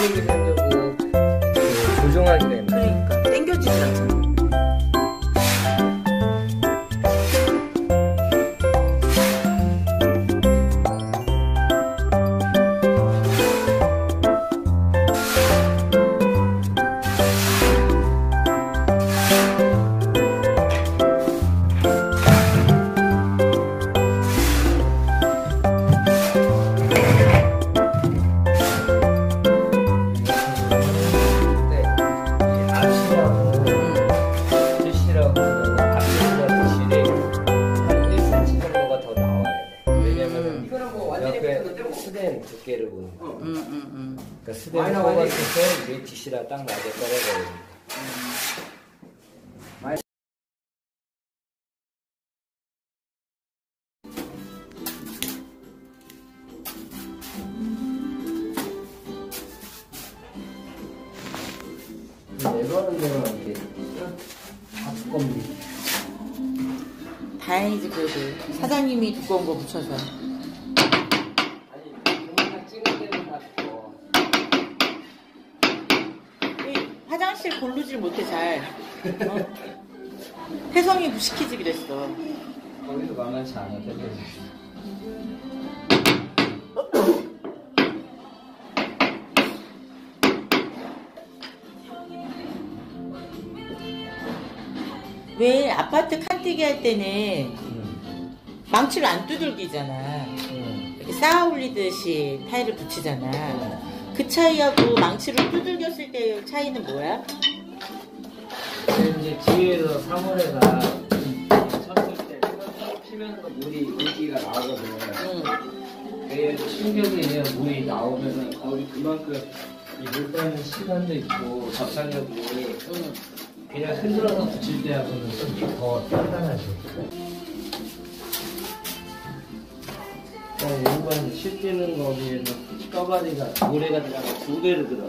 클릭을 하려고 조정하기가 있나요? 이 나와야 뽑았을 때 우리 뒷시랑 딱 맞아 떨어져요. 내거는 데는 이게 다 두껍니. 다행이지 그래도 사장님이 두꺼운 거 붙여서 아니 동영상 찍을 때는 다 두꺼워. 이 화장실 고르질 못해 잘 어? 혜성이 시키지 그랬어 거기도 만만치 않아 되게. 왜 아파트 칸뜨기 할 때는 응. 망치를 안 두들기잖아 응. 이렇게 쌓아 올리듯이 타일을 붙이잖아 그 차이하고 망치를 두들겼을 때 차이는 뭐야? 이제 뒤에서 사물에가 쳤을 때 피면서 물이 물기가 나오거든. 응. 그게 충격에 의해 물이 나오면은 거기 그만큼 이 물다는 시간도 있고 접착력이 응. 그냥 흔들어서 붙일 때하고는 좀더 단단하지. 그러니까 일반 실 뛰는 거 비해서 뼈가리가 모래가 들어가 두 배로 들어.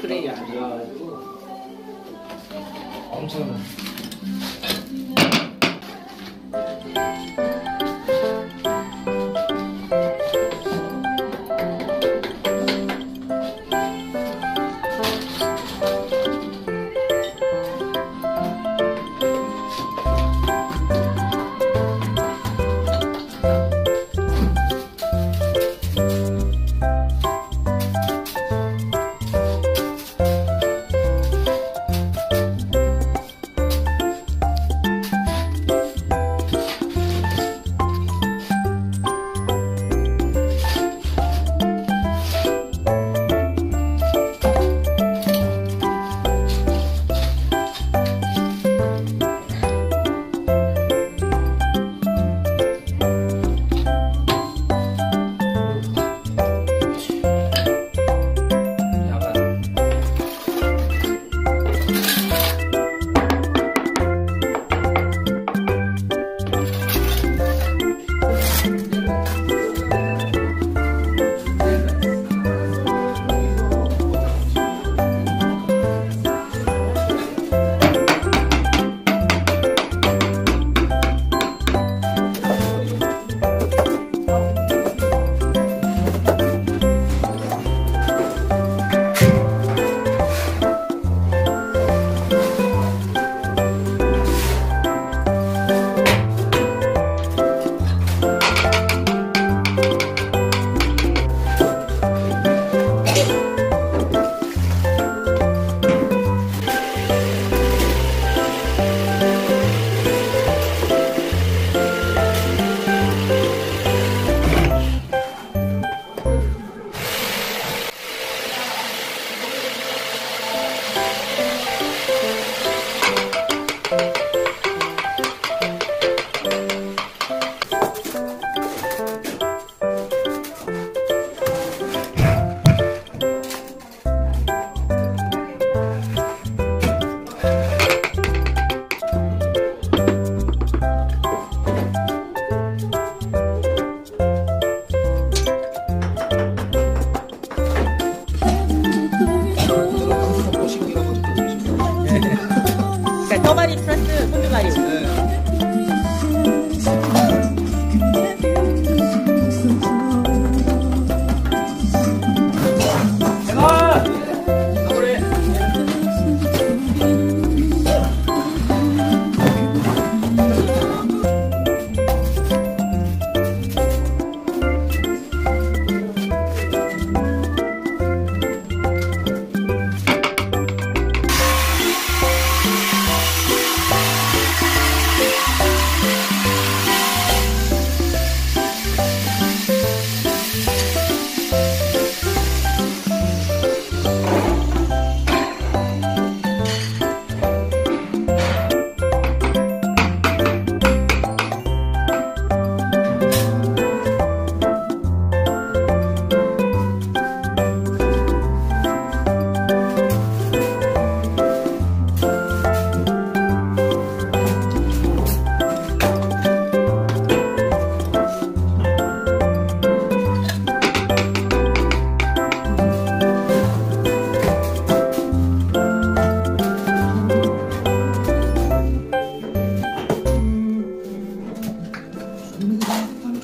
그래 안 좋아가지고 엄청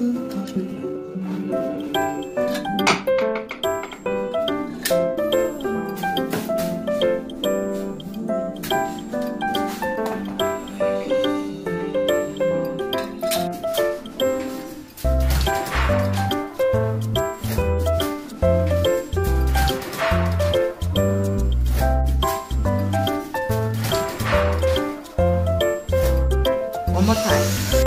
one more time.